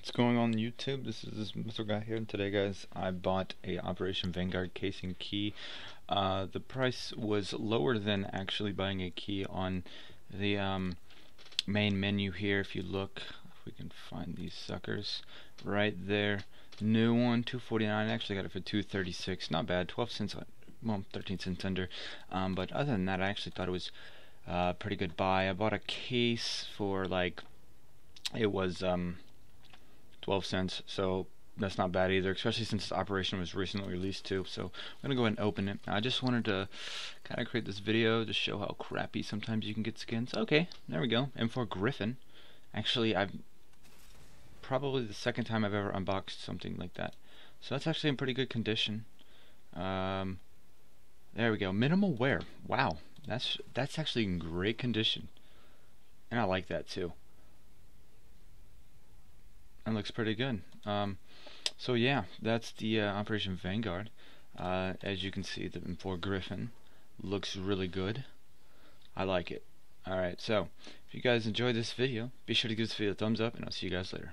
What's going on YouTube? This is Mythril Guy here, and today, guys, I bought a Operation Vanguard casing key. Uh, the price was lower than actually buying a key on the um, main menu here. If you look, if we can find these suckers right there, new one, 249. I actually got it for 236. Not bad, 12 cents, well, 13 cents under. Um, but other than that, I actually thought it was a uh, pretty good buy. I bought a case for like it was um 12 cents so that's not bad either especially since this operation was recently released too so I'm gonna go ahead and open it. I just wanted to kind of create this video to show how crappy sometimes you can get skins. Okay there we go M4 Griffin. Actually I've probably the second time I've ever unboxed something like that so that's actually in pretty good condition. Um, there we go minimal wear wow that's that's actually in great condition and I like that too looks pretty good. Um, so yeah, that's the uh, Operation Vanguard. Uh, as you can see, the M4 Griffin looks really good. I like it. Alright, so if you guys enjoyed this video, be sure to give this video a thumbs up, and I'll see you guys later.